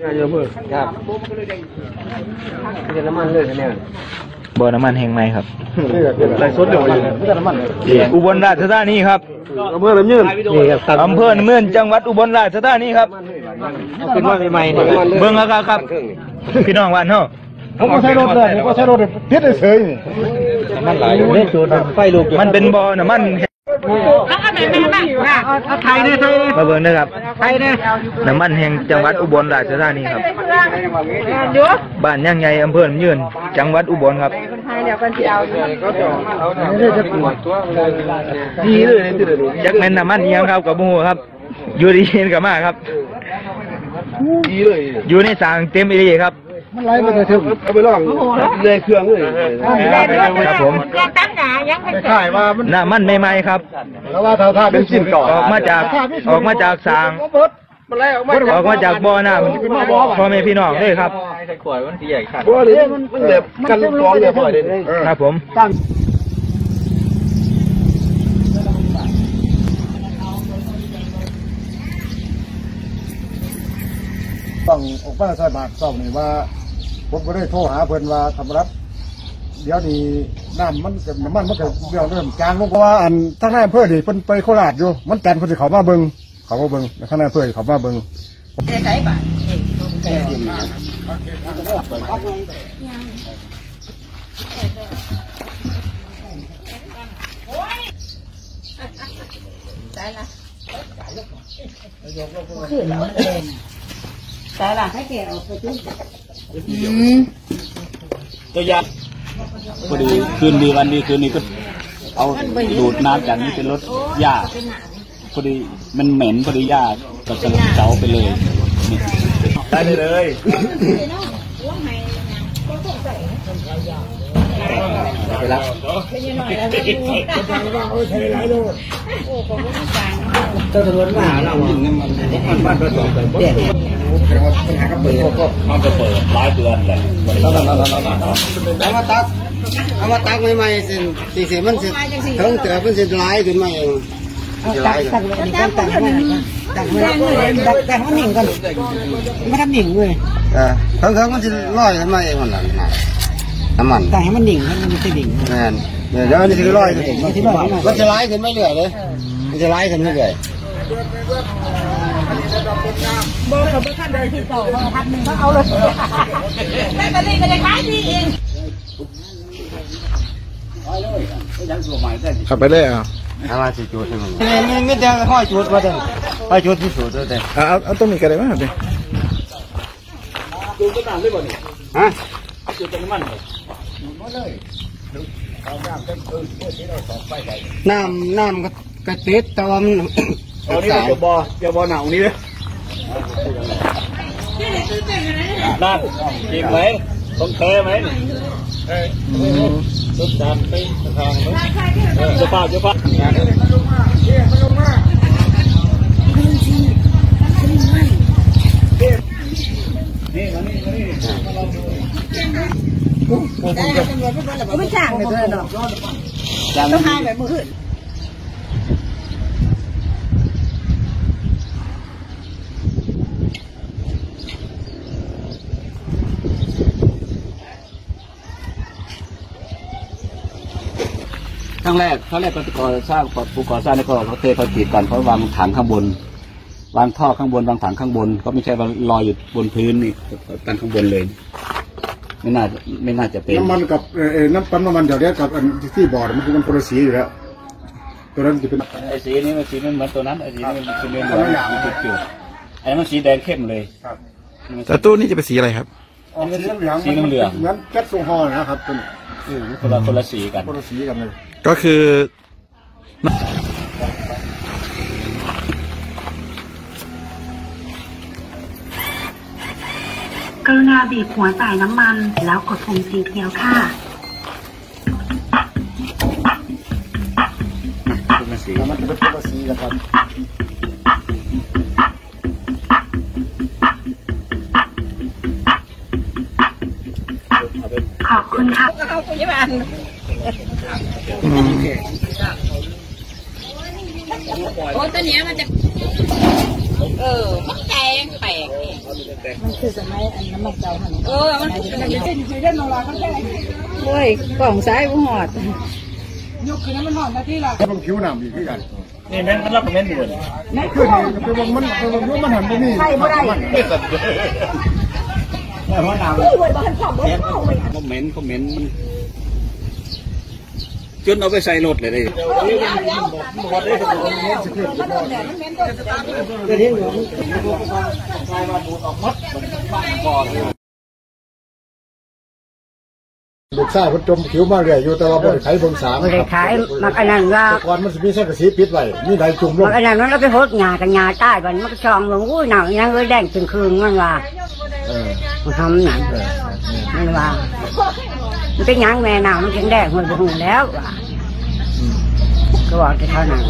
เยอะเพิ่มครับเป็นน้ำมันเลยเนี่ยบ่อน้ำมันแห่งใหม่ครับไรสดเดี๋ยวไม่ได้น้ำมันอุบลราชธานีครับอำเภอลำยืนนี่ครับอำเภอเมืองจังหวัดอุบลราชธานีครับขึ้นมาใหม่ๆนี่เบิ่งครับครับ พี่น้องบ้านเฮาผมก็ใช้รถเลยผมก็ใช้รถพิษเฉยนี่มันหลายอยู่นี่จุดไฟลุกมันเป็นบ่อน้ำมันเอา ไทยเนี่ยไทยมาเบิ่งนะครับไทยเนี่ยน้ำมันแห่งจังหวัดอุบลราชธานีครับ บ้านย่างใหญ่อำเภอเมืองจังหวัดอุบลครับนี่จะปวดตัวดีเลยนี่ตื่นจักแม่นน้ำมันเอียงครับกับหมู่ครับ อยู่ดีเห็นกับมาครับดีเลยอยู่ในสางเต็มอีหลีครับ มันไหลมาแต่ถึงเอาไปลองเลยเครื่องเลยครับผมยังตั้งหนายังเป็นค่ายว่ามันน้ำมันใหม่ๆครับแล้วว่าท่าท่าเป็นสิ้นก่อนออกมาจากออกมาจากสางมันไหลออกมาออกมาจากบ่อน้ำพ่อแม่พี่น้องเลยครับบ่อนี้มันแบบกันร้องเนี่ยบ่อยเลยครับผมต้องออกมาใส่บาทซ่อมนี่ว่า ผมก็ได้โทรหาเพิ่นว่าทำรับ เดี๋ยวนี้น้ำมันกับน้ำมันมันก็เริ่มเริ่มจางลงเพราะว่าอันทางนายอำเภอนี่เพิ่นไปโคราชอยู่ มันจันทร์เพิ่นสิเขามาเบิ่งเขามาเบิ่งทางนายอำเภอเขามาเบิ่งตัวยัก ษ์พอดีคืนดีวันดีคืนนี้ก็ เอาดูดน้ำจากนี้เป็นรถหญ้าพอดีมันเหม็นพอดีหญ้าก็สลบเสาไปเลยนี่ได้เลยไปรับเจ้าถนนมาเราถึงน้ำมันมันบ้านประสอบเล เด็ดแต่ว่าปัญหาก็เปิดก็มันก็เปิดหลายเดือนเลยเอามาตักเอามาตักใหม่ๆสิสิสิมันสิเถิงเตือมันสิไหลขึ้นมาเองหลตั้งตั้งตั้งตั้งตั้งตั้งมันหนิ่งก่อนไม่ทำหนิ่งเลยเออเถิงเถิงมันสิลอยขึ้นมาเองมันน่ะน้ำมันแต่ให้มันหนิ่งให้มันไม่หนิ่งแม่นเดี๋ยวมันสิลอยขึ้นมันสิไหลขึ้นไม่เรื่อยเลยมันสิไหลขึ้นไม่เรื่อย บอกเขาไม่ทันเลยที่ต่อเขาพันหนึ่งเขาเอาเลยแต่ตอนนี้ก็ยังขายดีเองขับไปเลยอะเอามาสิจุดให้มันนี่มีแต่ห้อยจุดมาเด้อห้อยจุดที่สุดเลยเด้อเอาเอาตรงนี้ก็ได้มั้ยครับฮะน้ำน้ำก็กระติดแต่ว่ามัน ตอนนี้มันจะบอจะบอหนาวนี้เลยนั่นจริงไหมต้องแท้ไหมตุ๊ดดำไปทางนู้นเจ้าป้าเจ้าป้าไม่จ้างเลยเธอเนาะต้องหายแบบมือขึ้น ครั้งแรกครั้งแรกก็ก่อสร้างผู้ก่อสร้างนี่ก็เขาเทเขาจีดก่อนเขาวางถังข้างบน วางท่อข้างบนวางถังข้างบน ก็ไม่ใช่ว่าลอยอยู่บนพื้นนี่ตั้งข้างบนเลย ไม่น่าไม่น่าจะเป็นน้ำมันกับเอ่อเอ่อน้ำปั๊มน้ำมันเดี๋ยวนี้กับอันที่บ่อมันคือมันคนละสีอยู่แล้วตัวนั้นจะเป็นไอ้สีนี้มันสีมันเหมือนตัวนั้นไอ้สีนี้มันสีเหลืองเหลืองมันจุดๆไอ้นั้นมันสีแดงเข้มเลยแต่ตู้นี้จะเป็นสีอะไรครับออกสีเหลืองสีเหลืองเหมือนแก๊สโซฮอลนะครับเป็น คนละคนละสีกันคนละสีกันเลยก็คือ กรุณาบีบหัวจ่ายน้ำมัน แล้วกดปุ่มสีเขียวค่ะ คนละสีมันจะเป็นคนละสีกันครับ คุณค่ะเอาพยาบาลโอ้ตัวเนี้ยมันจะ เออมันแปลกแปลกมันคือสมัยอันน้ำมันเก่าหันเออ มันคือมันเป็นคือเล่นโนราเขาแค่โอ้ยกล่องซ้ายบุหอดยกขึ้นนั้นมันหอดนาทีละแล้วมันคิ้วน้ำอีกคือกันนี่แม่นมันรับแม่นอยู่เลยนั่นคือนี่คือว่ามันคือว่ามันหันไปนี่ใช่บ่ได้ แต่ว่าน้ำคือไว้บ้านพ่อบ่เข้าไปคอมเมนต์คอมเมนต์มันจนเอาไปใส่รถเลยเลยลูกชายเพิ่นจมคิ้วมาเรื่อยอยู่แต่ว่าบ่ได้ไขเบิ่งสางไม่ได้ขายมักอันนั้นว่าแต่ก่อนมันมีเสังกระสีปิดไว้มีใดจุ่มลงมักอันนั้นมันเราไปโหดหญ้ากันหญ้าใต้บัดมันก็ช่องลงอุ้ยหนังยังเลยแดงจึงคืนมันว่า เออมันทำหนังเออมันว่า มันเป็นหยังแม่หนาวมันจึงแดงมันบ่ฮู้แล้วว่าก็บอกจะเท่านั้น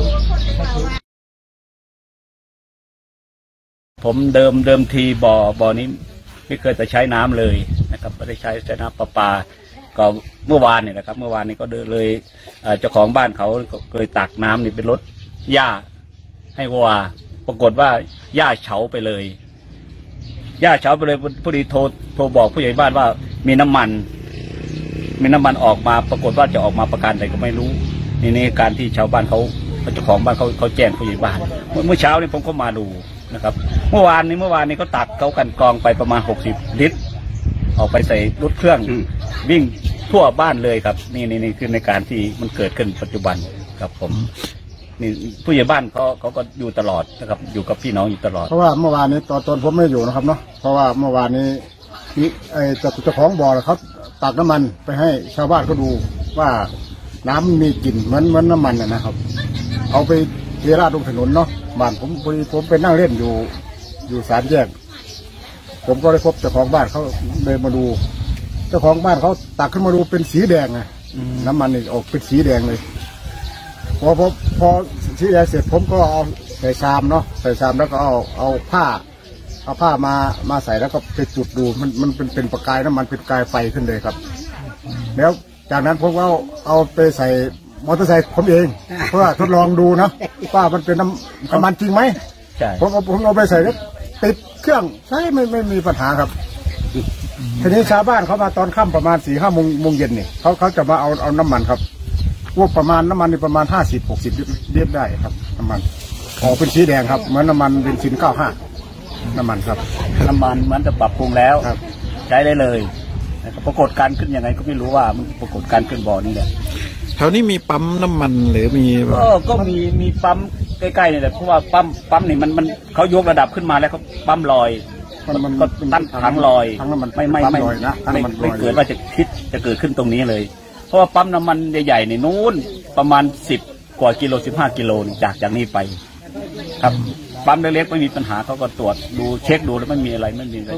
ผมเดิมเดิมทีบ่อบ่อนี้ ไม่เคยจะใช้น้ำเลยนะครับไม่ได้ใช้แต่น้ำประปา ก็เมื่อวานเนี่ยนะครับ เมื่อวานนี้ก็เดินเลยเอ่อเจ้าของบ้านเขาก็เลยตักน้ำนี่เป็นรถหญ้าให้วัวปรากฏว่าหญ้าเฉาไปเลย หญ้าเฉาไปเลยพอดีโทรโทรบอกผู้ใหญ่บ้านว่า มีน้ำมัน มีน้ำมันออกมาปรากฏว่าจะออกมาประการใดก็ไม่รู้นี่นี่การที่ชาวบ้านเขาเจ้าของบ้านเขาเขาแจ้งผู้ใหญ่บ้าน เมื่อเมื่อเช้านี้ผมก็มาดูนะครับ เมื่อวานนี้เมื่อวานนี้ก็ตักเขากันกรองไปประมาณหกสิบลิตร ออกไปใส่รถเครื่องวิ่งทั่วบ้านเลยครับ นี่นี่นี่คือในการที่มันเกิดขึ้นปัจจุบันครับผม นี่ผู้ใหญ่บ้านเขาเขาก็อยู่ตลอดนะครับ อยู่กับพี่น้องอยู่ตลอด เพราะว่าเมื่อวานนี้ตอนตอนผมไม่อยู่นะครับเนาะเพราะว่าเมื่อวานนี้นี่ไอ้เจ้าเจ้าของบ่อน่ะเขาตักน้ำมันไปให้ชาวบ้านเขาดูว่าน้ำมันมีกลิ่นเหมือนเหมือนน้ำมันน่ะนะครับ เอาไปเทราดลงถนนเนาะบ้านผมพอดีผมไปนั่งเล่นอยู่อยู่สามแยก ผมก็ได้พบเจ้าของบ้านเขาเดินมาดู เจ้าของบ้านเขาตักขึ้นมาดูเป็นสีแดงไงน้ำมันนี่ออกเป็นสีแดงเลย พอพอพอสีแดงเสร็จผมก็เอาใส่ชามเนาะใส่ชามแล้วก็เอาเอาผ้าเอาผ้ามามาใส่แล้วก็ไปจุดดูมันมันเป็นเป็นประกายน้ำมันเป็นประกายไฟขึ้นเลยครับ แล้วจากนั้นผมก็เอาเอาไปใส่มอเตอร์ไซค์ผมเอง เพื่อทดลองดูนะว่ามันเป็นน้ำน้ำมันจริงไหมใช่ผมเอาผมเอาไปใส่แล้วติดเครื่องใช่ไม่ไม่มีปัญหาครับทีนี้ชาวบ้านเขามาตอนค่ำประมาณสี่ห้าโมงโมงเย็นเนี่ยเขาเขาจะมาเอาเอาน้ำมันครับพ วกประมาณน้ำมันนี่ประมาณห้าสิบหกสิบลิตรได้ครับน้ำมันออกเป็นสีแดงครับเหมือนน้ำมันเบนซินเก้าห้าน้ำมันครับ น้ำมันมันจะปรับปรุงแล้วครับ ใช้ได้เลยนะครับปรากฏการณ์ขึ้นยังไงก็ไม่รู้ว่ามันปรากฏการณ์ขึ้นบ่อนี่แหละแถวนี้มีปั๊มน้ำมันหรือมีแบบก็ก็มีมีปั๊มใกล้ๆนี่แหละเพราะว่าปั๊มปั๊มนี่มันมันเขายกระดับขึ้นมาแล้วเขาปั๊มลอยมันมันก็ตั้งถังลอยถังน้ำมันไม่ไม่ปั๊มไม่ลอยนะถังไม่น้ำมันลไม่อยเกิดว่าจะคิดจะเกิดขึ้นตรงนี้เลยเพ ราะว่าปั๊มน้ำมันใหญ่ๆในนู้นประมาณสิบกว่ากิโลสิบห้ากิโลนี่จากจากนี้ไป ครับปั๊มเล็กๆไม่มีปัญหาเขาก็ตรวจดูเช็คดูแล้วไม่มีอะไรไม่มีอะไร